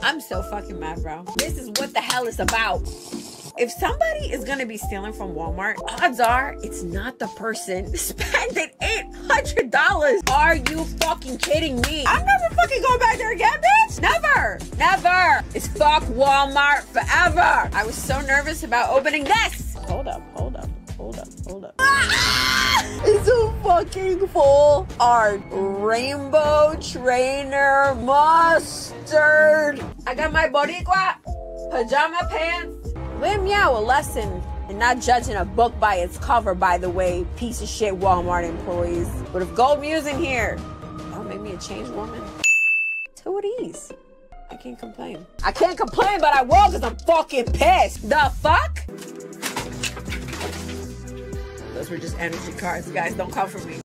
I'm so fucking mad, bro. This is what the hell is about. If somebody is gonna be stealing from Walmart, odds are it's not the person spending $800. Are you fucking kidding me? I'm never fucking going back there again, bitch. Never, never. It's fuck Walmart forever. I was so nervous about opening this. Hold up, hold up, hold up, hold up. It's for art rainbow trainer mustard. I got my Boricua pajama pants. Lim Meow a lesson in not judging a book by its cover, by the way, piece of shit Walmart employees. But if gold Mew's in here, that'll make me a changed woman. To ease. I can't complain. I can't complain, but I will because I'm fucking pissed. The fuck? Those were just energy cards, guys. Don't come for me.